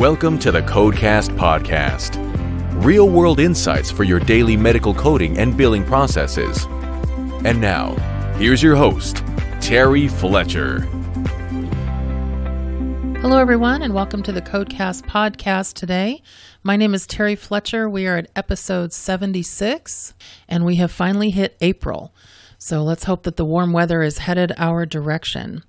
Welcome to the Codecast Podcast. Real world insights for your daily medical coding and billing processes. And now, here's your host, Terry Fletcher. Hello, everyone, and welcome to the Codecast podcast today. My name is Terry Fletcher. We are at episode 76, and we have finally hit April. So let's hope that the warm weather is headed our direction.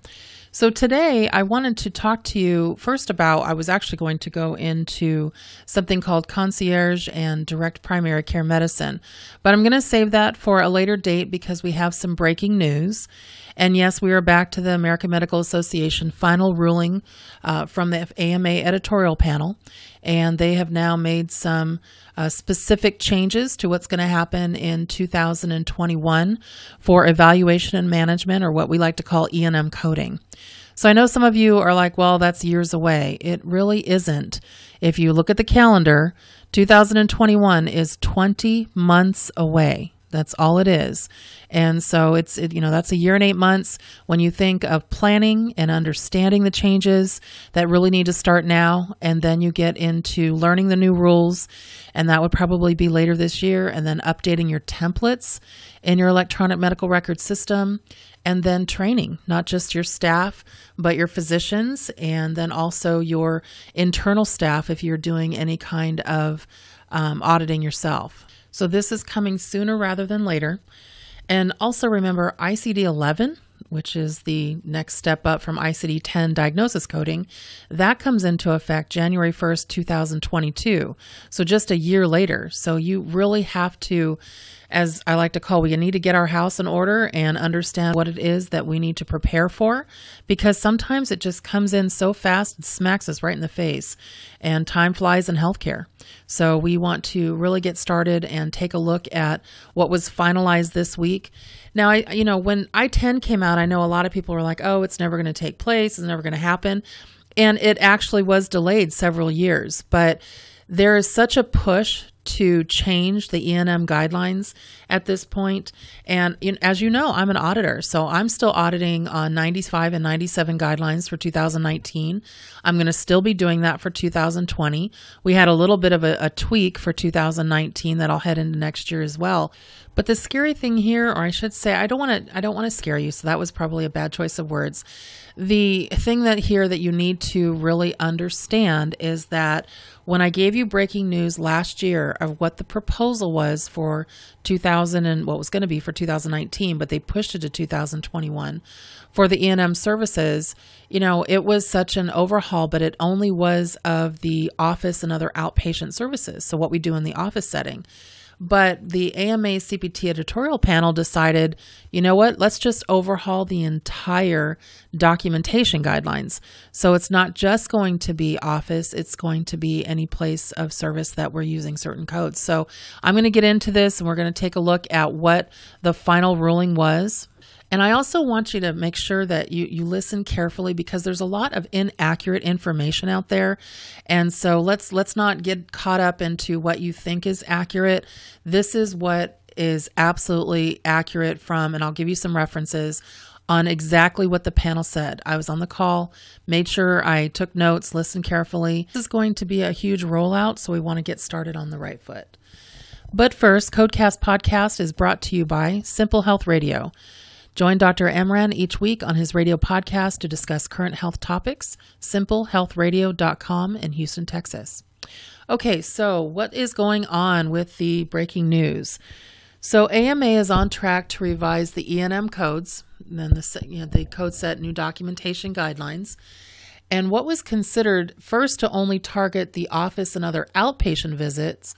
So today I wanted to talk to you first about I was actually going to go into something called concierge and direct primary care medicine. But I'm going to save that for a later date because we have some breaking news. And yes, we are back to the American Medical Association final ruling uh, from the AMA editorial panel. And they have now made some uh, specific changes to what's going to happen in 2021 for evaluation and management, or what we like to call E&M coding. So I know some of you are like, well, that's years away. It really isn't. If you look at the calendar, 2021 is 20 months away. That's all it is. And so it's, it, you know, that's a year and eight months when you think of planning and understanding the changes that really need to start now. And then you get into learning the new rules. And that would probably be later this year. And then updating your templates in your electronic medical record system. And then training, not just your staff, but your physicians. And then also your internal staff if you're doing any kind of um, auditing yourself. So this is coming sooner rather than later. And also remember ICD 11, which is the next step up from ICD 10 diagnosis coding, that comes into effect January 1st, 2022. So just a year later. So you really have to as I like to call, we need to get our house in order and understand what it is that we need to prepare for because sometimes it just comes in so fast and smacks us right in the face. And time flies in healthcare. So we want to really get started and take a look at what was finalized this week. Now, I, you know, when I 10 came out, I know a lot of people were like, oh, it's never going to take place, it's never going to happen. And it actually was delayed several years. But there is such a push to change the E&M guidelines at this point. And in, as you know, I'm an auditor, so I'm still auditing on 95 and 97 guidelines for 2019. I'm going to still be doing that for 2020. We had a little bit of a, a tweak for 2019 that I'll head into next year as well. But the scary thing here, or I should say, I don't want to I don't want to scare you, so that was probably a bad choice of words. The thing that here that you need to really understand is that when I gave you breaking news last year of what the proposal was for 2000 and what was going to be for 2019, but they pushed it to 2021 for the E&M services, you know, it was such an overhaul, but it only was of the office and other outpatient services. So what we do in the office setting. But the AMA CPT editorial panel decided, you know what, let's just overhaul the entire documentation guidelines. So it's not just going to be office, it's going to be any place of service that we're using certain codes. So I'm going to get into this and we're going to take a look at what the final ruling was and I also want you to make sure that you, you listen carefully because there's a lot of inaccurate information out there. And so let's let's not get caught up into what you think is accurate. This is what is absolutely accurate from, and I'll give you some references on exactly what the panel said. I was on the call, made sure I took notes, listened carefully. This is going to be a huge rollout, so we want to get started on the right foot. But first, Codecast Podcast is brought to you by Simple Health Radio. Join Dr. Emran each week on his radio podcast to discuss current health topics. SimpleHealthRadio.com in Houston, Texas. Okay, so what is going on with the breaking news? So AMA is on track to revise the E&M codes, and then the you know, the code set new documentation guidelines. And what was considered first to only target the office and other outpatient visits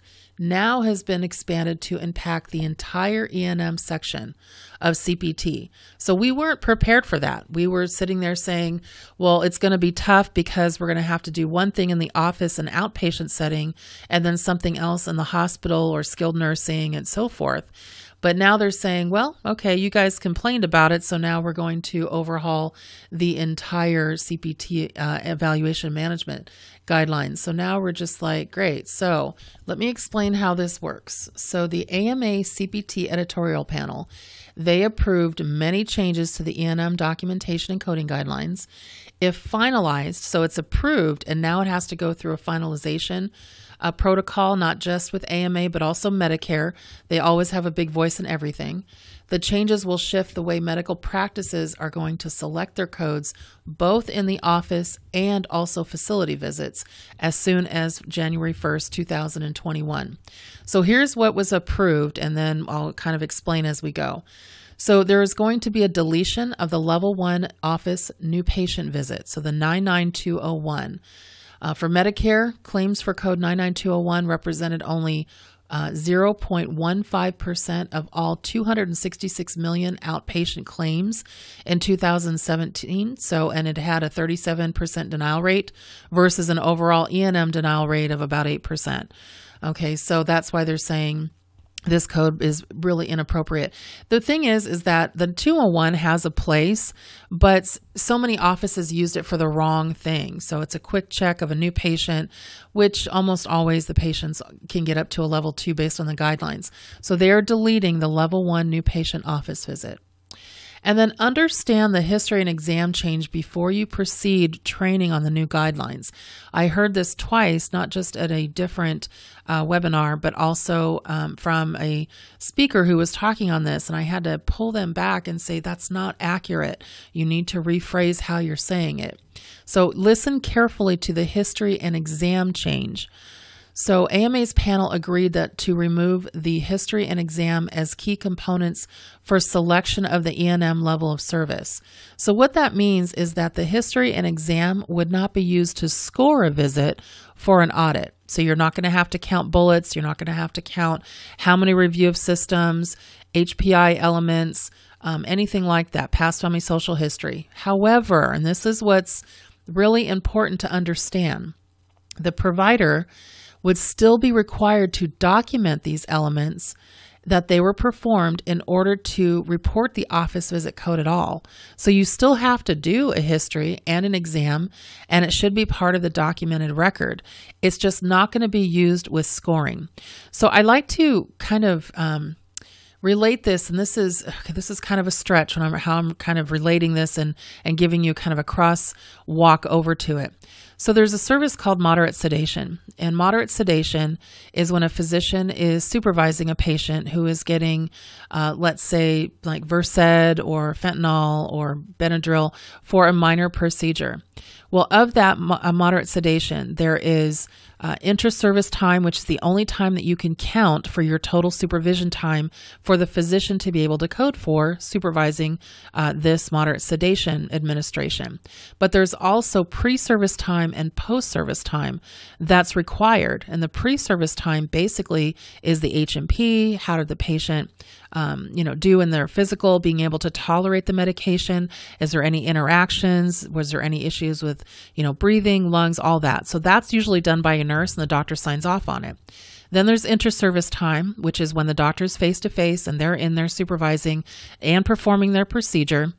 now has been expanded to impact the entire E&M section of CPT. So we weren't prepared for that. We were sitting there saying, well, it's going to be tough because we're going to have to do one thing in the office and outpatient setting and then something else in the hospital or skilled nursing and so forth. But now they're saying, well, okay, you guys complained about it, so now we're going to overhaul the entire CPT uh, evaluation management guidelines. So now we're just like, great. So let me explain how this works. So the AMA CPT editorial panel, they approved many changes to the E&M documentation and coding guidelines. If finalized, so it's approved and now it has to go through a finalization a protocol, not just with AMA, but also Medicare. They always have a big voice in everything. The changes will shift the way medical practices are going to select their codes, both in the office and also facility visits, as soon as January 1st, 2021. So here's what was approved, and then I'll kind of explain as we go. So there is going to be a deletion of the level one office new patient visit, so the 99201. Uh, for Medicare, claims for code 99201 represented only uh, 0.15% of all 266 million outpatient claims in 2017. So, and it had a 37% denial rate versus an overall E&M denial rate of about 8%. Okay, so that's why they're saying this code is really inappropriate. The thing is is that the 201 has a place, but so many offices used it for the wrong thing. So it's a quick check of a new patient, which almost always the patients can get up to a level 2 based on the guidelines. So they are deleting the level 1 new patient office visit. And then understand the history and exam change before you proceed training on the new guidelines. I heard this twice, not just at a different uh, webinar, but also um, from a speaker who was talking on this. And I had to pull them back and say, that's not accurate. You need to rephrase how you're saying it. So listen carefully to the history and exam change. So AMA's panel agreed that to remove the history and exam as key components for selection of the E&M level of service. So what that means is that the history and exam would not be used to score a visit for an audit. So you're not going to have to count bullets, you're not going to have to count how many review of systems, HPI elements, um, anything like that, past family social history. However, and this is what's really important to understand, the provider would still be required to document these elements that they were performed in order to report the office visit code at all. So you still have to do a history and an exam, and it should be part of the documented record. It's just not going to be used with scoring. So I like to kind of um, relate this, and this is this is kind of a stretch when I'm how I'm kind of relating this and and giving you kind of a cross walk over to it. So there's a service called moderate sedation, and moderate sedation is when a physician is supervising a patient who is getting, uh, let's say, like Versed or fentanyl or Benadryl for a minor procedure. Well, of that mo- moderate sedation, there is uh, intra-service time, which is the only time that you can count for your total supervision time for the physician to be able to code for supervising uh, this moderate sedation administration. But there's also pre-service time and post-service time that's required. And the pre-service time basically is the H&P, how did the patient um, you know, do in their physical, being able to tolerate the medication. Is there any interactions? Was there any issues with, you know, breathing, lungs, all that? So that's usually done by a nurse and the doctor signs off on it. Then there's inter-service time, which is when the doctor's face to face and they're in there supervising and performing their procedure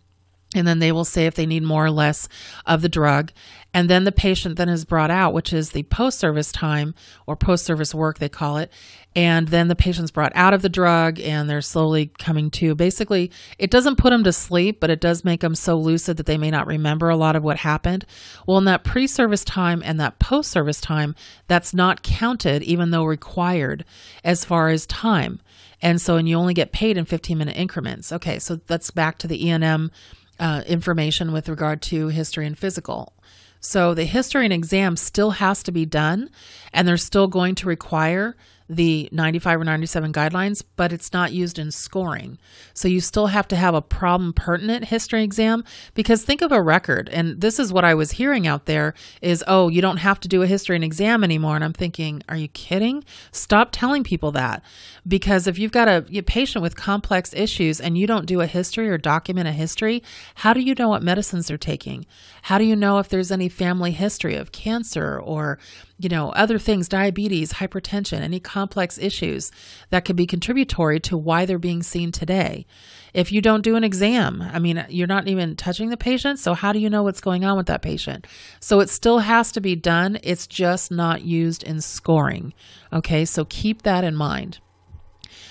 and then they will say if they need more or less of the drug. And then the patient then is brought out which is the post-service time or post-service work they call it. And then the patient's brought out of the drug and they're slowly coming to basically it doesn't put them to sleep but it does make them so lucid that they may not remember a lot of what happened. Well in that pre-service time and that post-service time that's not counted even though required as far as time. And so and you only get paid in 15 minute increments. Okay so that's back to the E&M uh, information with regard to history and physical. So the history and exam still has to be done, and they're still going to require the 95 or 97 guidelines, but it's not used in scoring. So you still have to have a problem pertinent history exam because think of a record. And this is what I was hearing out there is, oh, you don't have to do a history and exam anymore. And I'm thinking, are you kidding? Stop telling people that. Because if you've got a, patient with complex issues and you don't do a history or document a history, how do you know what medicines they're taking? How do you know if there's any family history of cancer or you know, other things, diabetes, hypertension, any complex issues that could be contributory to why they're being seen today. If you don't do an exam, I mean, you're not even touching the patient, so how do you know what's going on with that patient? So it still has to be done, it's just not used in scoring. Okay, so keep that in mind.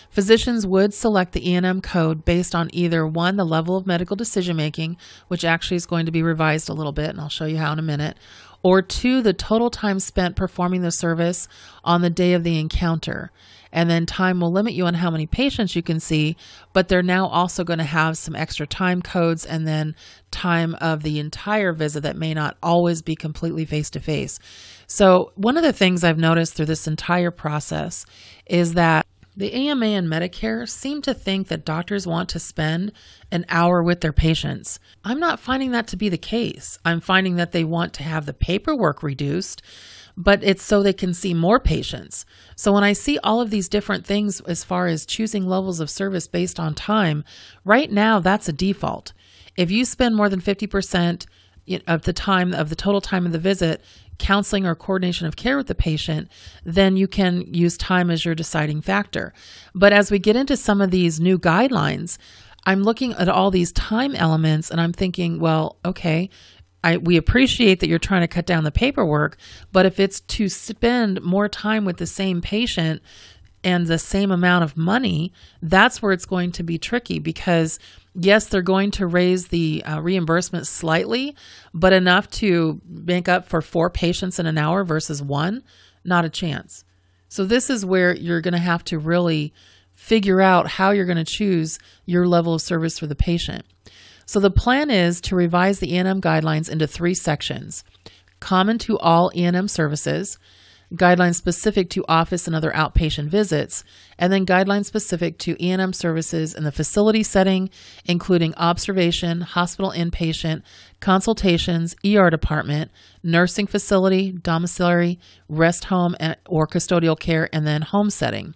Physicians would select the E&M code based on either one, the level of medical decision making, which actually is going to be revised a little bit, and I'll show you how in a minute, or two, the total time spent performing the service on the day of the encounter. And then time will limit you on how many patients you can see, but they're now also going to have some extra time codes and then time of the entire visit that may not always be completely face to face. So, one of the things I've noticed through this entire process is that the AMA and Medicare seem to think that doctors want to spend an hour with their patients. I'm not finding that to be the case. I'm finding that they want to have the paperwork reduced, but it's so they can see more patients. So when I see all of these different things as far as choosing levels of service based on time, right now that's a default. If you spend more than 50% of the time of the total time of the visit counseling or coordination of care with the patient, then you can use time as your deciding factor. But as we get into some of these new guidelines, I'm looking at all these time elements and I'm thinking, well, okay, I, we appreciate that you're trying to cut down the paperwork, but if it's to spend more time with the same patient and the same amount of money, that's where it's going to be tricky because yes, they're going to raise the uh, reimbursement slightly, but enough to make up for four patients in an hour versus one, not a chance. So, this is where you're going to have to really figure out how you're going to choose your level of service for the patient. So, the plan is to revise the E&M guidelines into three sections common to all E&M services guidelines specific to office and other outpatient visits, and then guidelines specific to E&M services in the facility setting, including observation, hospital inpatient, consultations, ER department, nursing facility, domiciliary, rest home or custodial care, and then home setting.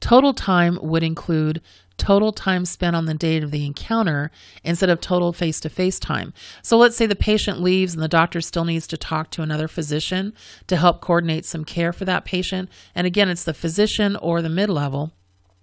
Total time would include total time spent on the date of the encounter instead of total face to face time. So let's say the patient leaves and the doctor still needs to talk to another physician to help coordinate some care for that patient. And again, it's the physician or the mid level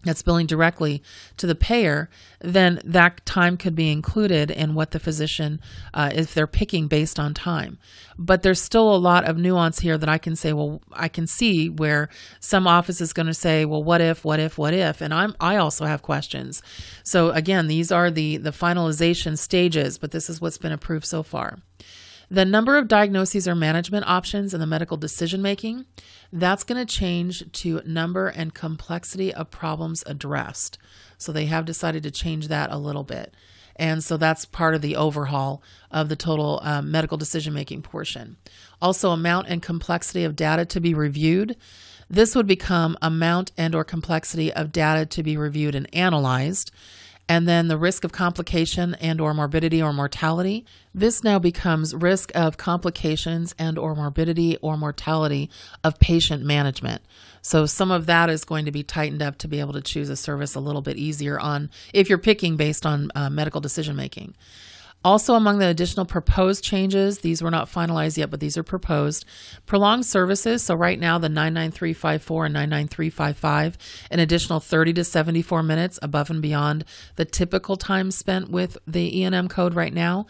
that's billing directly to the payer, then that time could be included in what the physician, uh, if they're picking based on time. But there's still a lot of nuance here that I can say, well, I can see where some office is going to say, well, what if, what if, what if, and I'm I also have questions. So again, these are the the finalization stages, but this is what's been approved so far. The number of diagnoses or management options in the medical decision making, that's going to change to number and complexity of problems addressed. So they have decided to change that a little bit. And so that's part of the overhaul of the total um, medical decision making portion. Also, amount and complexity of data to be reviewed. This would become amount and or complexity of data to be reviewed and analyzed and then the risk of complication and or morbidity or mortality. This now becomes risk of complications and or morbidity or mortality of patient management. So some of that is going to be tightened up to be able to choose a service a little bit easier on if you're picking based on uh, medical decision making also, among the additional proposed changes, these were not finalized yet, but these are proposed. Prolonged services, so right now the 99354 and 99355, an additional 30 to 74 minutes above and beyond the typical time spent with the E&M code right now.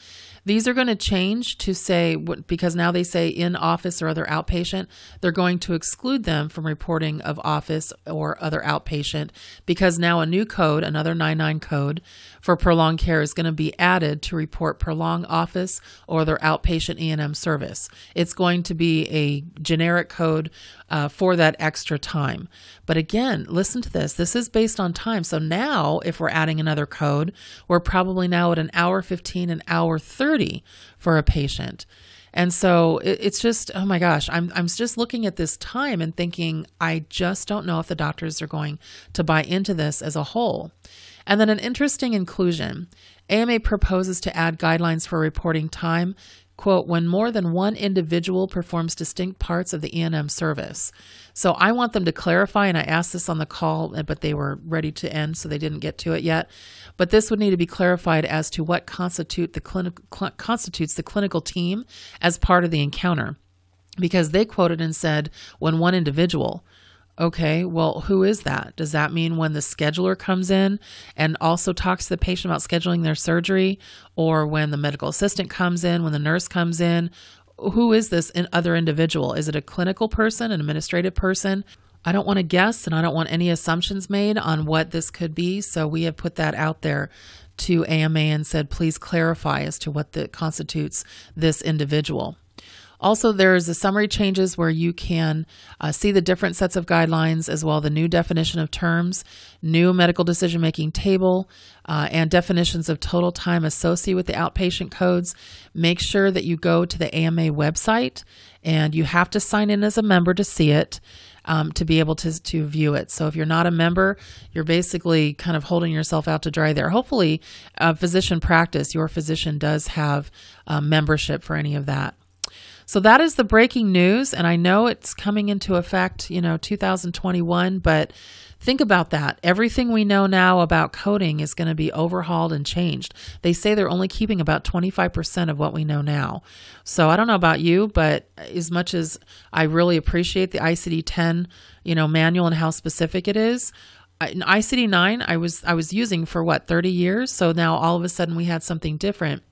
These are going to change to say, because now they say in office or other outpatient, they're going to exclude them from reporting of office or other outpatient because now a new code, another 99 code for prolonged care is going to be added to report prolonged office or other outpatient E&M service. It's going to be a generic code uh, for that extra time. But again, listen to this. This is based on time. So now, if we're adding another code, we're probably now at an hour 15, an hour 30 for a patient. And so it, it's just, oh my gosh, I'm, I'm just looking at this time and thinking, I just don't know if the doctors are going to buy into this as a whole. And then an interesting inclusion AMA proposes to add guidelines for reporting time quote, when more than one individual performs distinct parts of the E&M service. So I want them to clarify, and I asked this on the call, uh, but they were ready to end, so they didn't get to it yet. But this would need to be clarified as to what constitute the constitutes the clinical team as part of the encounter. because they quoted and said when one individual Okay, well, who is that? Does that mean when the scheduler comes in and also talks to the patient about scheduling their surgery, or when the medical assistant comes in, when the nurse comes in? Who is this other individual? Is it a clinical person, an administrative person? I don't want to guess and I don't want any assumptions made on what this could be. So we have put that out there to AMA and said, please clarify as to what that constitutes this individual. Also, there's the summary changes where you can uh, see the different sets of guidelines as well the new definition of terms, new medical decision making table, uh, and definitions of total time associated with the outpatient codes. Make sure that you go to the AMA website and you have to sign in as a member to see it. Um, to be able to, to view it. So if you're not a member, you're basically kind of holding yourself out to dry there. Hopefully, a physician practice, your physician does have um, membership for any of that. So that is the breaking news. And I know it's coming into effect, you know, 2021, but think about that. Everything we know now about coding is going to be overhauled and changed. They say they're only keeping about 25% of what we know now. So I don't know about you, but as much as I really appreciate the ICD 10, you know, manual and how specific it is, in ICD 9 I was I was using for what 30 years so now all of a sudden we had something different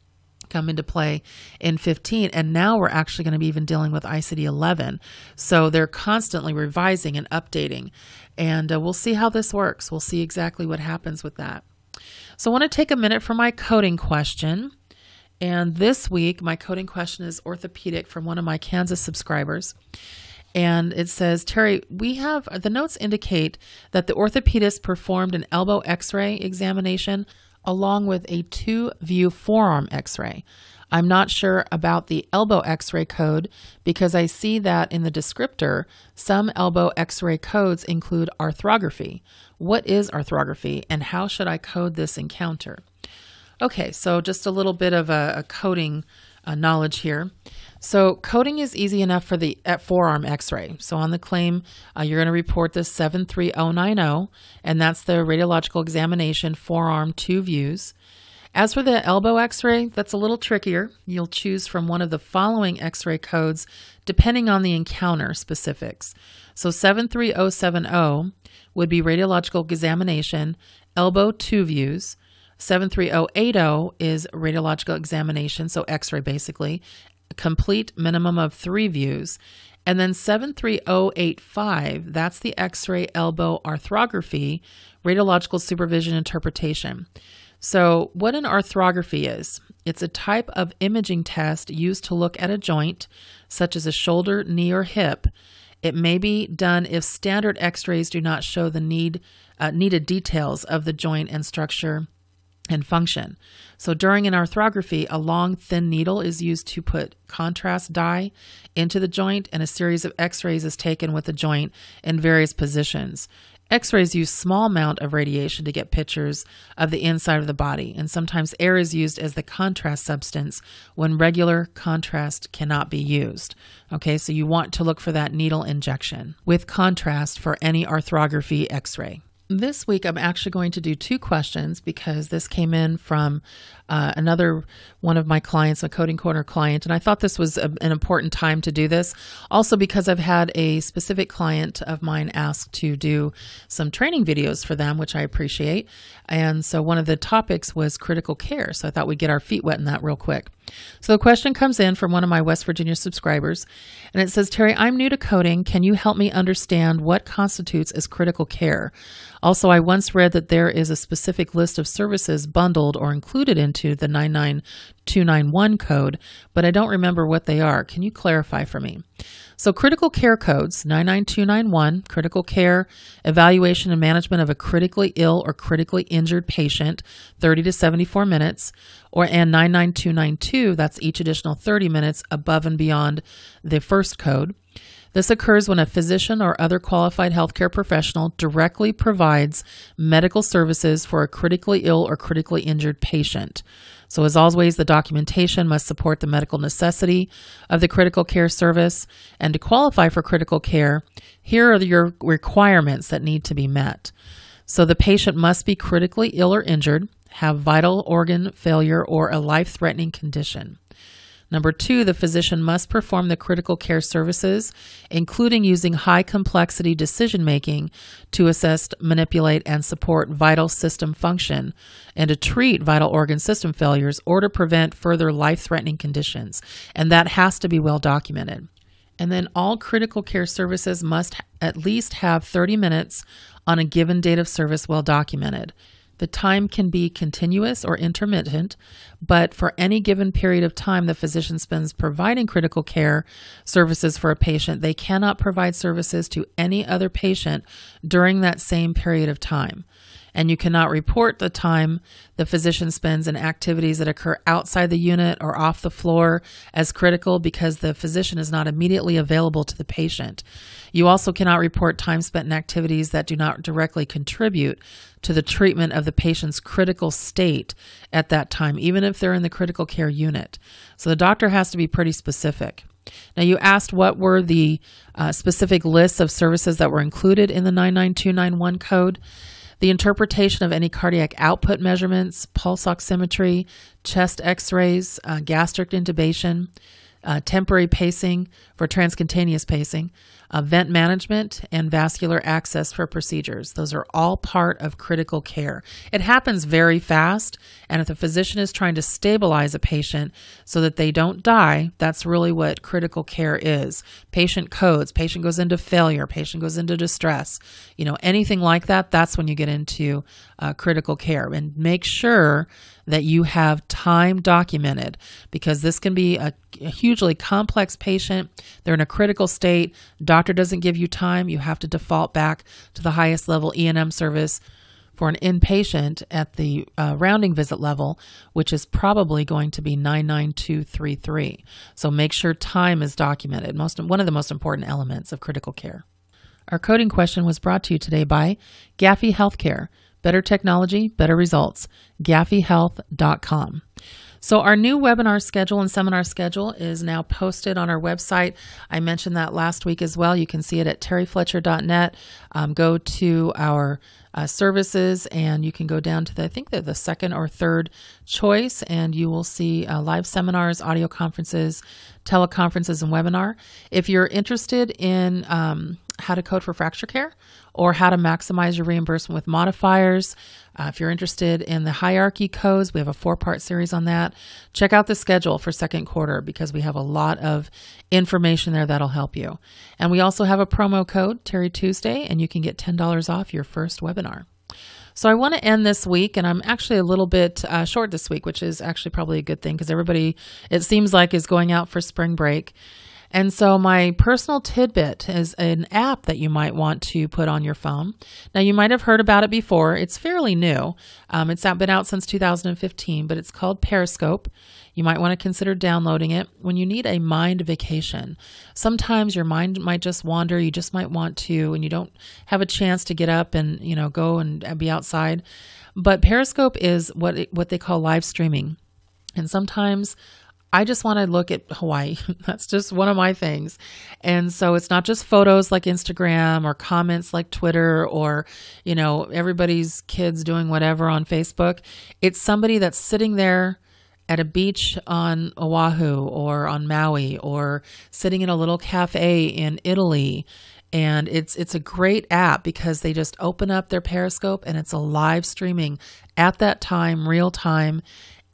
come into play in 15 and now we're actually going to be even dealing with ICD 11 so they're constantly revising and updating and uh, we'll see how this works. We'll see exactly what happens with that. So I want to take a minute for my coding question and this week my coding question is orthopedic from one of my Kansas subscribers and it says, Terry, we have the notes indicate that the orthopedist performed an elbow x ray examination along with a two view forearm x ray. I'm not sure about the elbow x ray code because I see that in the descriptor, some elbow x ray codes include arthrography. What is arthrography and how should I code this encounter? Okay, so just a little bit of a, a coding uh, knowledge here. So coding is easy enough for the forearm x-ray. So on the claim, uh, you're going to report this 73090, and that's the radiological examination forearm two views. As for the elbow x-ray, that's a little trickier. You'll choose from one of the following x-ray codes depending on the encounter specifics. So 73070 would be radiological examination, elbow two views. 73080 is radiological examination, so x ray basically, complete minimum of three views. And then 73085, that's the x ray elbow arthrography, radiological supervision interpretation. So, what an arthrography is, it's a type of imaging test used to look at a joint, such as a shoulder, knee, or hip. It may be done if standard x rays do not show the need, uh, needed details of the joint and structure and function. So during an arthrography, a long thin needle is used to put contrast dye into the joint and a series of x-rays is taken with the joint in various positions. X-rays use small amount of radiation to get pictures of the inside of the body, and sometimes air is used as the contrast substance when regular contrast cannot be used. Okay, so you want to look for that needle injection with contrast for any arthrography X-ray. This week, I'm actually going to do two questions because this came in from uh, another one of my clients, a Coding Corner client, and I thought this was a, an important time to do this. Also, because I've had a specific client of mine ask to do some training videos for them, which I appreciate. And so, one of the topics was critical care. So, I thought we'd get our feet wet in that real quick. So the question comes in from one of my West Virginia subscribers, and it says, Terry, I'm new to coding. Can you help me understand what constitutes as critical care? Also, I once read that there is a specific list of services bundled or included into the 99291 code, but I don't remember what they are. Can you clarify for me? So, critical care codes 99291, critical care, evaluation and management of a critically ill or critically injured patient, 30 to 74 minutes, or and 99292, that's each additional 30 minutes above and beyond the first code. This occurs when a physician or other qualified healthcare professional directly provides medical services for a critically ill or critically injured patient. So, as always, the documentation must support the medical necessity of the critical care service. And to qualify for critical care, here are your requirements that need to be met. So, the patient must be critically ill or injured, have vital organ failure, or a life threatening condition. Number two, the physician must perform the critical care services, including using high complexity decision making to assess, manipulate, and support vital system function and to treat vital organ system failures or to prevent further life threatening conditions. And that has to be well documented. And then all critical care services must at least have 30 minutes on a given date of service well documented. The time can be continuous or intermittent, but for any given period of time the physician spends providing critical care services for a patient, they cannot provide services to any other patient during that same period of time and you cannot report the time the physician spends in activities that occur outside the unit or off the floor as critical because the physician is not immediately available to the patient. You also cannot report time spent in activities that do not directly contribute to the treatment of the patient's critical state at that time, even if they're in the critical care unit. So the doctor has to be pretty specific. Now, you asked what were the uh, specific lists of services that were included in the 99291 code the interpretation of any cardiac output measurements, pulse oximetry, chest x rays, uh, gastric intubation, uh, temporary pacing for transcutaneous pacing, uh, vent management, and vascular access for procedures. Those are all part of critical care. It happens very fast, and if the physician is trying to stabilize a patient so that they don't die, that's really what critical care is. Patient codes, patient goes into failure, patient goes into distress, you know, anything like that, that's when you get into uh, critical care. And make sure that you have time documented because this can be a, a hugely complex patient. They're in a critical state. Doctor doesn't give you time. You have to default back to the highest level E&M service for an inpatient at the uh, rounding visit level, which is probably going to be 99233. So make sure time is documented. Most one of the most important elements of critical care. Our coding question was brought to you today by Gaffey Healthcare. Better technology, better results. GaffeyHealth.com. So, our new webinar schedule and seminar schedule is now posted on our website. I mentioned that last week as well. You can see it at terryfletcher.net. Um, go to our uh, services and you can go down to the, I think they're the second or third choice, and you will see uh, live seminars, audio conferences, teleconferences, and webinar. If you're interested in um, how to code for fracture care or how to maximize your reimbursement with modifiers. Uh, if you're interested in the hierarchy codes, we have a four part series on that. Check out the schedule for second quarter because we have a lot of information there that'll help you. And we also have a promo code, Terry Tuesday, and you can get $10 off your first webinar. So I want to end this week, and I'm actually a little bit uh, short this week, which is actually probably a good thing because everybody, it seems like, is going out for spring break. And so, my personal tidbit is an app that you might want to put on your phone. Now, you might have heard about it before. It's fairly new. Um, it's been out since 2015, but it's called Periscope. You might want to consider downloading it when you need a mind vacation. Sometimes your mind might just wander. You just might want to, and you don't have a chance to get up and you know go and be outside. But Periscope is what what they call live streaming, and sometimes I just want to look at Hawaii. That's just one of my things. And so it's not just photos like Instagram or comments like Twitter or, you know, everybody's kids doing whatever on Facebook. It's somebody that's sitting there at a beach on Oahu or on Maui or sitting in a little cafe in Italy and it's it's a great app because they just open up their periscope and it's a live streaming at that time real time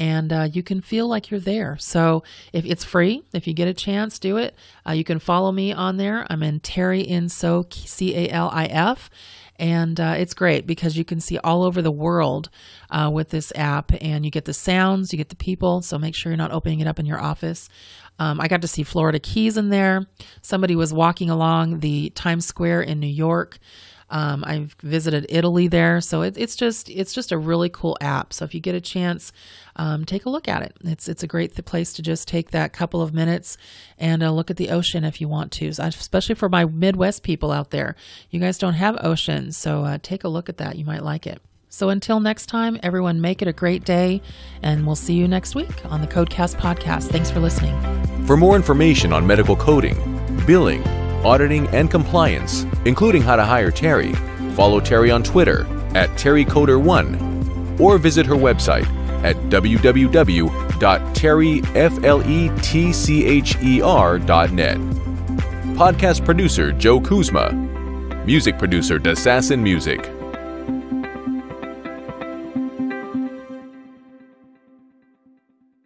and uh, you can feel like you're there. So if it's free, if you get a chance, do it. Uh, you can follow me on there. I'm in Terry Inso C A L I F, and uh, it's great because you can see all over the world uh, with this app, and you get the sounds, you get the people. So make sure you're not opening it up in your office. Um, I got to see Florida Keys in there. Somebody was walking along the Times Square in New York. Um, I've visited Italy there, so it, it's just it's just a really cool app. So if you get a chance, um, take a look at it. It's it's a great place to just take that couple of minutes and uh, look at the ocean if you want to, so especially for my Midwest people out there. You guys don't have oceans, so uh, take a look at that. You might like it. So until next time, everyone make it a great day, and we'll see you next week on the Codecast podcast. Thanks for listening. For more information on medical coding, billing auditing, and compliance, including how to hire Terry, follow Terry on Twitter at TerryCoder1 or visit her website at www.terryfletcher.net. Podcast producer Joe Kuzma. Music producer Dassassin Music.